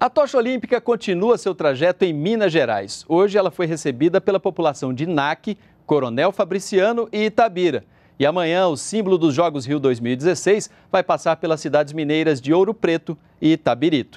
A tocha olímpica continua seu trajeto em Minas Gerais. Hoje ela foi recebida pela população de NAC, Coronel Fabriciano e Itabira. E amanhã o símbolo dos Jogos Rio 2016 vai passar pelas cidades mineiras de Ouro Preto e Itabirito.